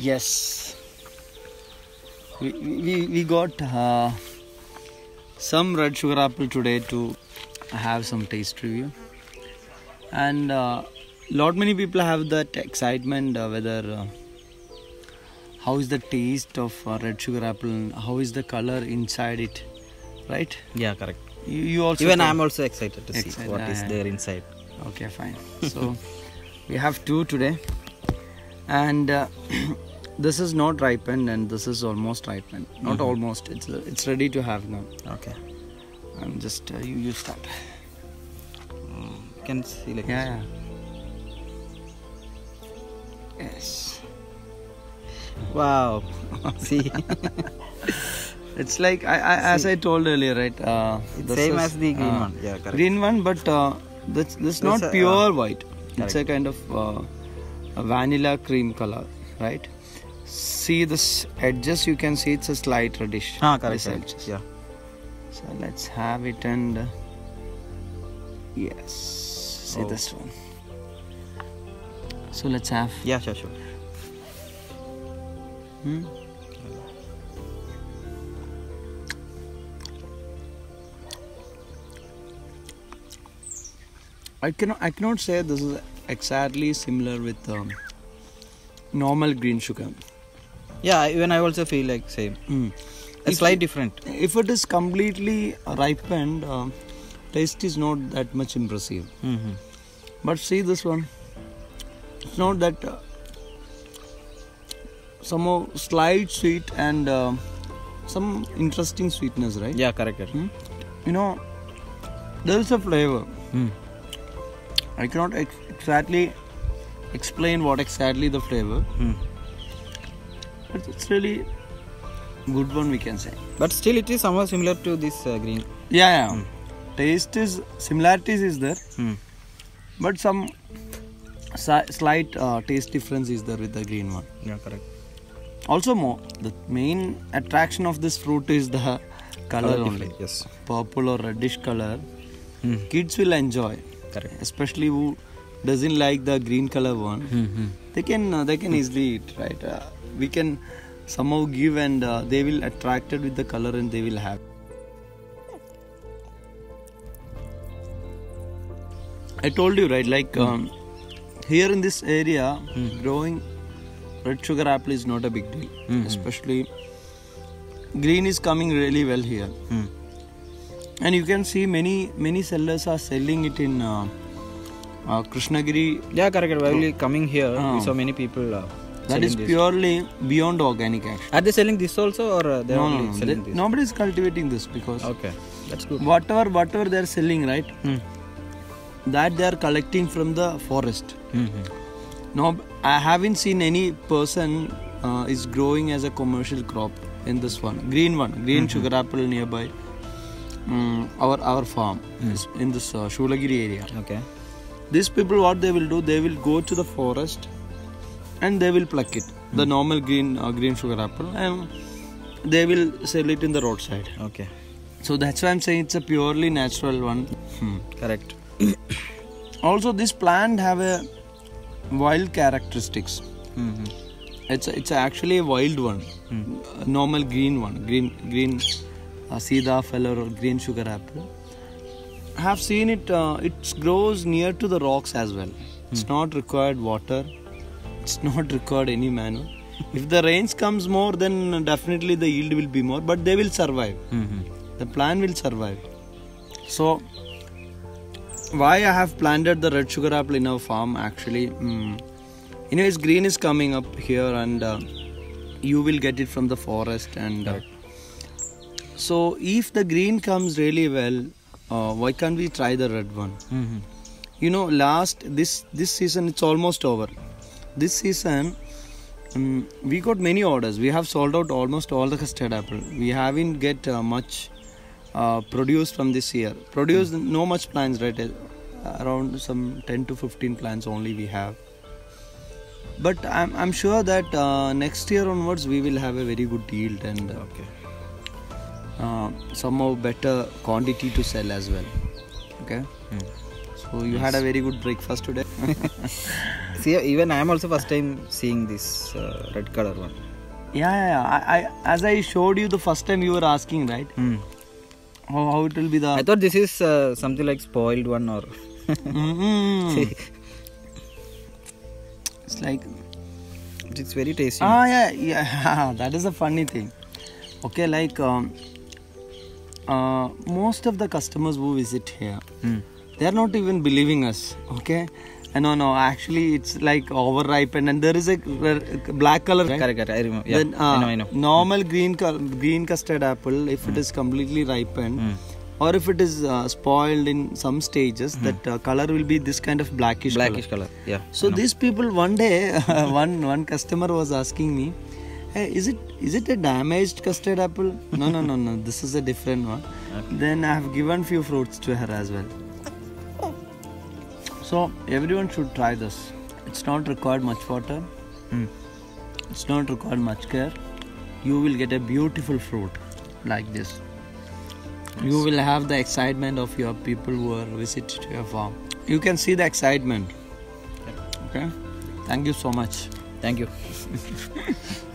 Yes. We, we, we got uh, some red sugar apple today to have some taste review. And uh, lot many people have that excitement uh, whether uh, how is the taste of uh, red sugar apple and how is the color inside it, right? Yeah, correct. You, you also Even I'm also excited to see Excited, what is there inside. Okay, fine. So we have two today, and uh, this is not ripened, and this is almost ripened. Not Mhm. almost. It's it's ready to have now. Okay. I'm just uh, you use that. Mm, can see like Yeah. yeah. Yes. Wow. see, It's like I, I as I told earlier, right? Uh, it's same is, as the green uh, one. Yeah, correct. Green one, but uh, this this is not This, uh, pure white. It's a kind of uh, a vanilla cream color, right? See this edges, you can see it's a slight reddish. Ah, correct. correct. Yeah. So let's have it and uh, yes, see Oh. this one. So let's have. Yeah, sure, sure. Hmm? I cannot I cannot say this is exactly similar with um, normal green sugar. Yeah, even I also feel like same. Mm. A If- slight different. If it is completely ripened, um, taste is not that much impressive. Mm-hmm. But see this one, it's not that uh, somehow slight sweet and uh, some interesting sweetness, right? Yeah, correct. correct. Hmm? You know, there is a flavor. Mm. I cannot ex- exactly explain what exactly the flavor, Mm. But it's really good one we can say. But still, it is somewhat similar to this uh, green. Yeah, yeah. Hmm. Taste is similarities is there, Mm. but some slight uh, taste difference is there with the green one. Yeah, correct. Also, more the main attraction of this fruit is the color Color only, Yes. purple or reddish color. Mm. Kids will enjoy, Correct. especially who doesn't like the green color one. Mm-hmm. They can uh, they can easily eat, right? Uh, we can somehow give and uh, they will attracted with the color and they will have. I told you right, like um, here in this area, Hmm. growing red sugar apple is not a big deal, Mhm. especially green is coming really well here, Mm. and you can see many many sellers are selling it in uh, uh, Krishnagiri. Yeah, correct. While we coming here, we Ah. saw many people. Uh, That is this. purely beyond organic action. Are they selling this also, or uh, they No, only no. selling They- this? nobody is cultivating this because Okay, that's good. whatever whatever they are selling, right? Mm. That they are collecting from the forest. Mm-hmm. No, I haven't seen any person uh, is growing as a commercial crop in this one. Green one, green Mm-hmm. sugar apple nearby mm, our our farm Mm. is in this uh, Shoolagiri area. Okay. These people, what they will do, they will go to the forest and they will pluck it, the Mm. normal green uh, green sugar apple, and they will sell it in the roadside. Okay. So that's why I'm saying it's a purely natural one. Hmm. Correct. Also, this plant have a wild characteristics. Mm-hmm. It's it's actually a wild one, Hmm. a normal green one, green green uh, Sida feller or green sugar apple. Have seen it. Uh, it grows near to the rocks as well. It's not required water. It's not required any manure. if the rains comes more, then definitely the yield will be more. But they will survive. Mm-hmm. The plant will survive. So, why I have planted the red sugar apple in our farm actually? Mm, anyways, green is coming up here, and uh, you will get it from the forest. And uh, so, if the green comes really well, uh, why can't we try the red one? Mm-hmm. You know, last this this season it's almost over. This season. Um, we got many orders. We have sold out almost all the custard apple. We haven't get uh, much uh, produced from this year. Produced no much plants, right? Uh, Around some 10 to 15 plants only we have. But I'm, I'm sure that uh, next year onwards we will have a very good yield and uh, Okay. Uh, somehow better quantity to sell as well. Okay. Mm. So you had a very good breakfast today. See, even I am also first time seeing this uh, red color one. Yeah, yeah, yeah. I, I, as I showed you the first time you were asking, right? Hmm. How, how it will be the. I thought this is uh, something like spoiled one or. Mm-mm. it's like it's very tasty. ah yeah yeah that is a funny thing. Okay, like um, uh, most of the customers who visit here, Hmm. they are not even believing us. Okay. Uh, no, no. Actually, it's like overripened, and there is a black color. Right? Correct, correct. I remember. Yeah, Then, I uh, know, I know. Normal green green custard apple, if it is completely ripened, Hmm. or if it is uh, spoiled in some stages, that uh, color will be this kind of blackish. Blackish color. Yeah. So these people one day, one one customer was asking me, "Hey, is it is it a damaged custard apple?" no, no, no, no. This is a different one. Then I have given few fruits to her as well. So everyone should try this. It's not required much water. Hmm. It's not required much care. You will get a beautiful fruit like this. You will have the excitement of your people who are visited to your farm. You can see the excitement. Okay. Thank you so much. Thank you.